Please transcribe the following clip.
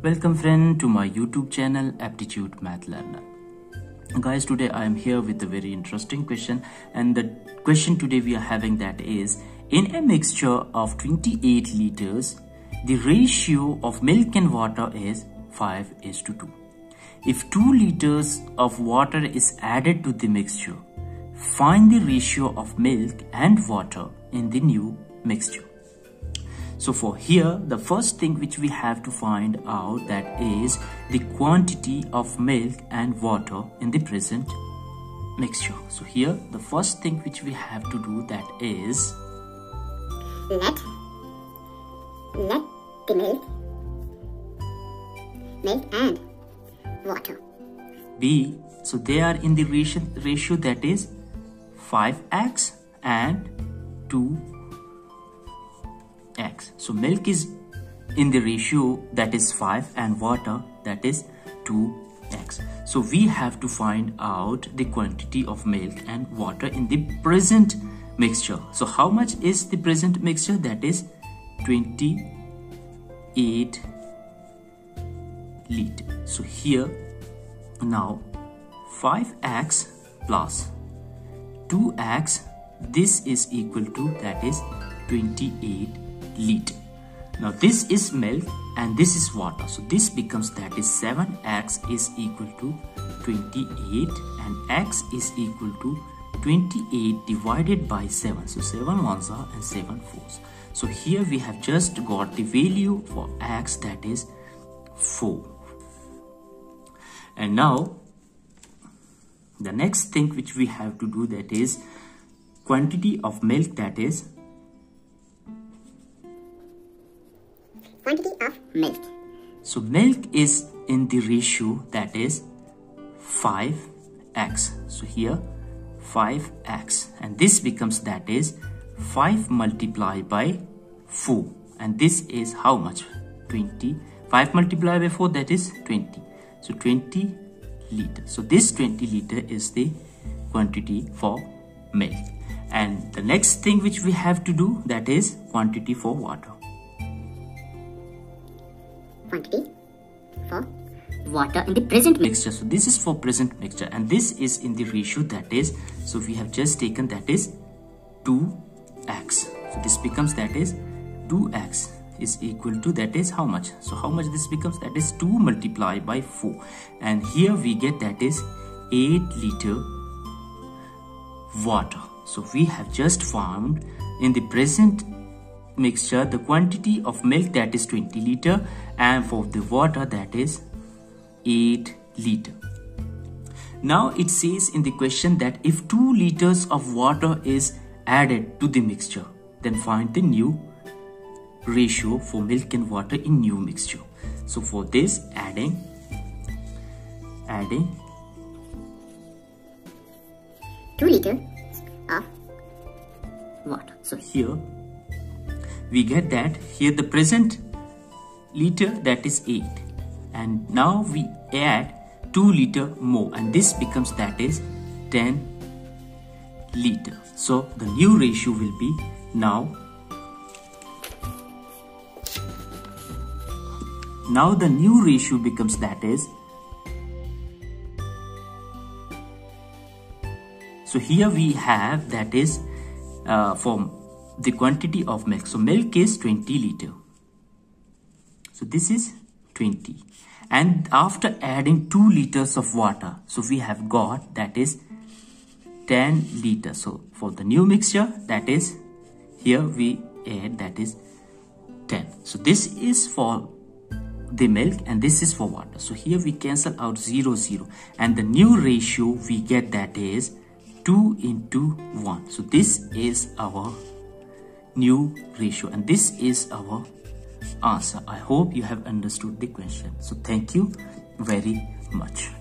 Welcome friend to my YouTube channel Aptitude Math Learner. Guys today I am here with a very interesting question and the question today we are having that is in a mixture of 28 liters the ratio of milk and water is 5 is to 2. If 2 liters of water is added to the mixture find the ratio of milk and water in the new mixture. So for here, the first thing which we have to find out that is the quantity of milk and water in the present mixture. So here, the first thing which we have to do that is let let the milk milk and water be so they are in the ratio ratio that is 5x and 2 x. So milk is in the ratio that is 5 and water that is 2x. So we have to find out the quantity of milk and water in the present mixture. So how much is the present mixture? That is 28 liter. So here now 5x plus 2x this is equal to that is 28 liter. Now this is milk and this is water. So this becomes that is 7x is equal to 28 and x is equal to 28 divided by 7. So 7 ones are and 7 fours. So here we have just got the value for x that is 4. And now the next thing which we have to do that is quantity of milk that is quantity of milk. So milk is in the ratio that is 5x. So here 5x and this becomes that is 5 multiplied by 4 and this is how much? 20 5 multiplied by 4 that is 20 so 20 liter. So this 20 liter is the quantity for milk. And the next thing which we have to do that is quantity for water quantity for water in the present mixture. So this is for present mixture and this is in the ratio that is, so we have just taken that is 2x. So this becomes that is 2x is equal to that is how much? So how much this becomes? That is 2 multiplied by 4 and here we get that is 8 liter water. So we have just found in the present mixture the quantity of milk that is 20 liter and for the water that is 8 liter. Now it says in the question that if 2 liters of water is added to the mixture then find the new ratio for milk and water in new mixture. So for this adding adding 2 liter of water. So here we get that here the present liter that is 8 and now we add 2 liter more and this becomes that is 10 liter. So the new ratio will be now now the new ratio becomes that is so here we have that is uh, for the quantity of milk. So milk is 20 liter. So this is 20. And after adding 2 liters of water, so we have got that is 10 liters. So for the new mixture, that is here we add that is 10. So this is for the milk and this is for water. So here we cancel out 0, 0. And the new ratio we get that is 2 into 1. So this is our new ratio. And this is our answer. I hope you have understood the question. So thank you very much